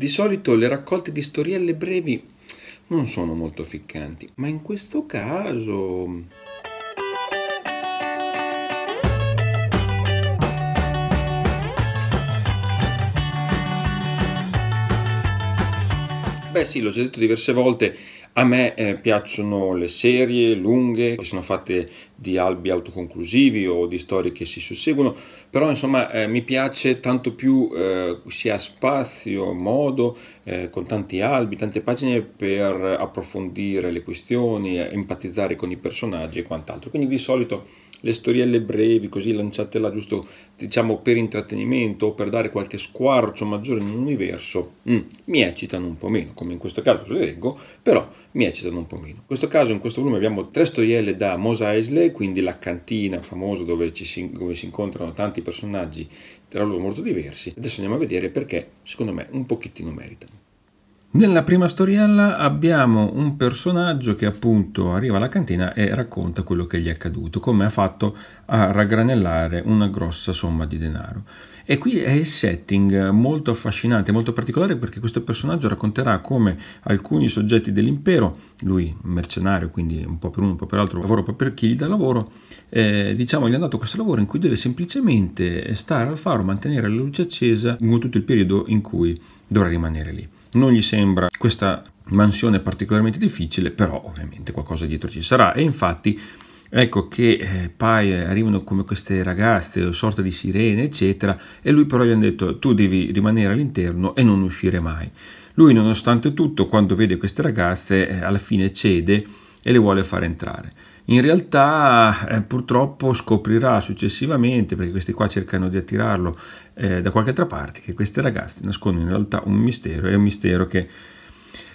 Di solito le raccolte di storielle brevi non sono molto ficcanti, ma in questo caso... Beh sì, l'ho già detto diverse volte, a me eh, piacciono le serie lunghe che sono fatte di albi autoconclusivi o di storie che si susseguono, però insomma eh, mi piace tanto più eh, sia spazio, modo, eh, con tanti albi, tante pagine per approfondire le questioni, empatizzare con i personaggi e quant'altro. Quindi di solito le storielle brevi, così lanciate là giusto diciamo per intrattenimento o per dare qualche squarcio maggiore in un universo, mm, mi eccitano un po' meno, come in questo caso le leggo, però mi eccitano un po' meno. In questo caso, in questo volume abbiamo tre storielle da Mos Eisley, quindi la cantina famosa dove, si, dove si incontrano tanti personaggi tra loro molto diversi. Adesso andiamo a vedere perché, secondo me, un pochettino meritano. Nella prima storiella abbiamo un personaggio che appunto arriva alla cantina e racconta quello che gli è accaduto, come ha fatto a raggranellare una grossa somma di denaro. E qui è il setting molto affascinante, molto particolare perché questo personaggio racconterà come alcuni soggetti dell'impero, lui mercenario, quindi un po' per uno, un po' per l'altro, lavoro per chi gli dà lavoro, eh, diciamo gli hanno dato questo lavoro in cui deve semplicemente stare al faro, mantenere la luce accesa in tutto il periodo in cui dovrà rimanere lì. Non gli sembra questa mansione particolarmente difficile, però ovviamente qualcosa dietro ci sarà e infatti ecco che eh, poi arrivano come queste ragazze, sorta di sirene, eccetera, e lui però gli ha detto tu devi rimanere all'interno e non uscire mai. Lui nonostante tutto, quando vede queste ragazze, eh, alla fine cede e le vuole fare entrare. In realtà eh, purtroppo scoprirà successivamente, perché questi qua cercano di attirarlo eh, da qualche altra parte, che queste ragazze nascondono in realtà un mistero, è un mistero che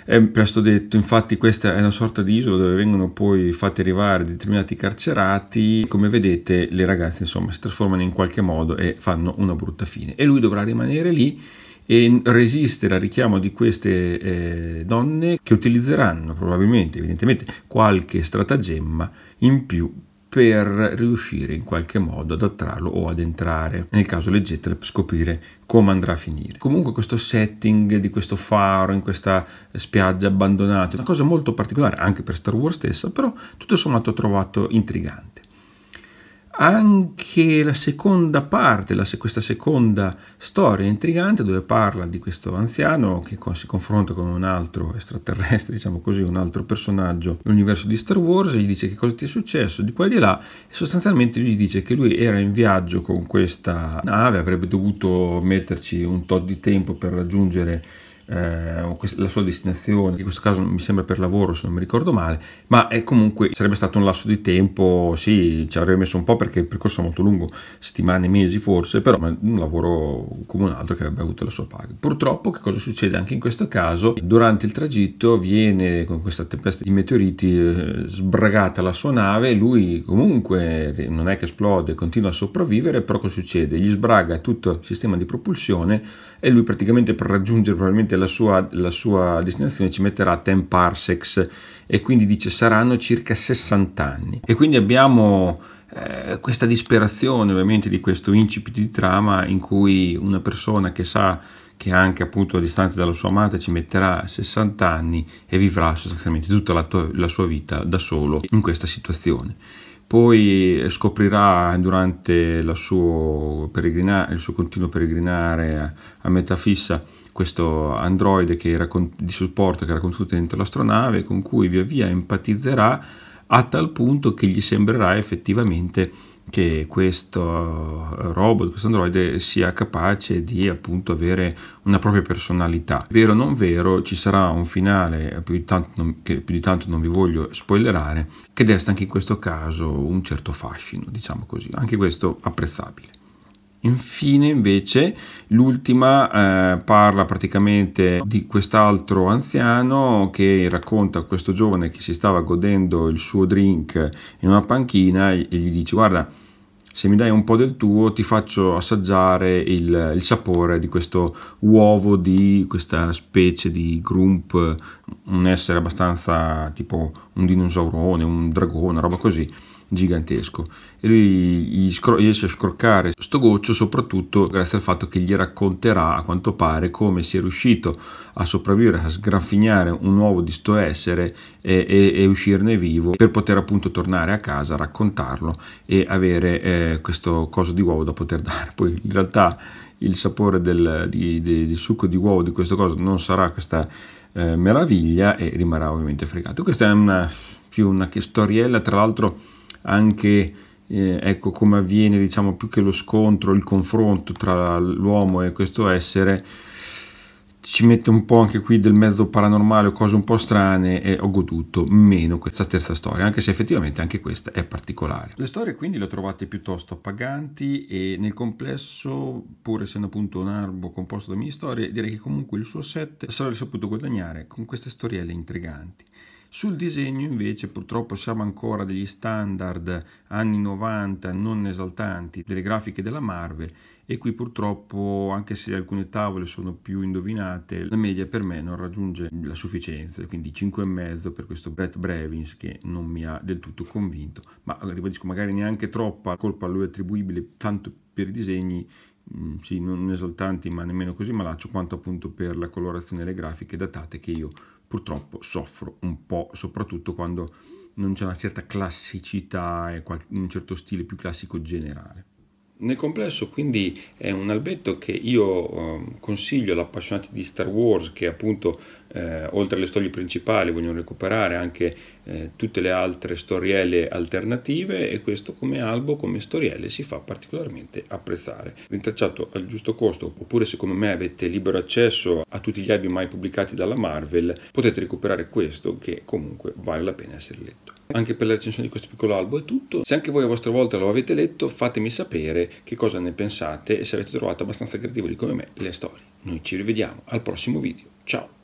è presto detto, infatti questa è una sorta di isola dove vengono poi fatti arrivare determinati carcerati, come vedete le ragazze insomma si trasformano in qualche modo e fanno una brutta fine. E lui dovrà rimanere lì e resistere al richiamo di queste eh, donne che utilizzeranno probabilmente, evidentemente, qualche stratagemma in più per riuscire in qualche modo ad attrarlo o ad entrare. Nel caso leggetele per scoprire come andrà a finire. Comunque questo setting di questo faro in questa spiaggia abbandonata una cosa molto particolare anche per Star Wars stessa, però tutto sommato ho trovato intrigante anche la seconda parte, la, questa seconda storia intrigante dove parla di questo anziano che si confronta con un altro extraterrestre, diciamo così, un altro personaggio nell'universo di Star Wars, gli dice che cosa ti è successo di qua e di là e sostanzialmente gli dice che lui era in viaggio con questa nave, avrebbe dovuto metterci un tot di tempo per raggiungere eh, la sua destinazione, in questo caso mi sembra per lavoro se non mi ricordo male, ma è comunque sarebbe stato un lasso di tempo, sì, ci avrebbe messo un po' perché il percorso è molto lungo, settimane, mesi forse, però un lavoro come un altro che avrebbe avuto la sua paga. Purtroppo che cosa succede anche in questo caso? Durante il tragitto viene con questa tempesta di meteoriti eh, sbragata la sua nave, lui comunque non è che esplode, continua a sopravvivere, però cosa succede? Gli sbraga tutto il sistema di propulsione e lui praticamente per raggiungere probabilmente la sua, la sua destinazione ci metterà 10 parsecs e quindi dice saranno circa 60 anni. E quindi abbiamo eh, questa disperazione ovviamente di questo incipit di trama in cui una persona che sa che anche appunto a distanza dalla sua amata ci metterà 60 anni e vivrà sostanzialmente tutta la, tua, la sua vita da solo in questa situazione poi scoprirà durante il suo continuo peregrinare a, meta fissa questo androide con, di supporto che era contenuto dentro l'astronave con cui via via empatizzerà a tal punto che gli sembrerà effettivamente che questo robot, questo androide sia capace di appunto avere una propria personalità. Vero o non vero, ci sarà un finale più di tanto non, che più di tanto non vi voglio spoilerare, che desta anche in questo caso un certo fascino, diciamo così, anche questo apprezzabile. Infine, invece, l'ultima eh, parla praticamente di quest'altro anziano che racconta a questo giovane che si stava godendo il suo drink in una panchina e gli dice guarda se mi dai un po' del tuo ti faccio assaggiare il, il sapore di questo uovo di questa specie di grump, un essere abbastanza tipo un dinosaurone, un dragone, roba così gigantesco e lui gli scro- riesce a scroccare sto goccio soprattutto grazie al fatto che gli racconterà a quanto pare come si è riuscito a sopravvivere, a sgraffignare un uovo di sto essere e, e, e uscirne vivo per poter appunto tornare a casa, raccontarlo e avere eh, questo coso di uovo da poter dare. Poi in realtà il sapore del, di, di, di succo di uovo di questo coso non sarà questa eh, meraviglia e rimarrà ovviamente fregato. Questa è una, più una storiella, tra l'altro anche eh, ecco come avviene diciamo più che lo scontro, il confronto tra l'uomo e questo essere ci mette un po' anche qui del mezzo paranormale o cose un po' strane e ho goduto meno questa terza storia, anche se effettivamente anche questa è particolare. Le storie quindi le ho trovate piuttosto appaganti e nel complesso, pur essendo appunto un arbo composto da mini storie, direi che comunque il suo set se l'ho saputo guadagnare con queste storielle intriganti. Sul disegno invece purtroppo siamo ancora degli standard anni 90 non esaltanti delle grafiche della Marvel e qui purtroppo anche se alcune tavole sono più indovinate la media per me non raggiunge la sufficienza quindi 5,5 per questo Brett Brevins che non mi ha del tutto convinto. Ma ribadisco magari neanche troppa colpa a lui attribuibile tanto per i disegni mm, sì, non esaltanti ma nemmeno così malaccio quanto appunto per la colorazione e le grafiche datate che io purtroppo soffro un po', soprattutto quando non c'è una certa classicità e un certo stile più classico generale. Nel complesso quindi è un albetto che io eh, consiglio agli appassionati di Star Wars che appunto eh, oltre alle storie principali vogliono recuperare anche eh, tutte le altre storielle alternative e questo come albo, come storielle si fa particolarmente apprezzare. Rintracciato al giusto costo oppure se come me avete libero accesso a tutti gli albi mai pubblicati dalla Marvel potete recuperare questo che comunque vale la pena essere letto. Anche per la recensione di questo piccolo albo è tutto. Se anche voi a vostra volta lo avete letto, fatemi sapere che cosa ne pensate e se avete trovato abbastanza gradevoli come me le storie. Noi ci rivediamo al prossimo video. Ciao!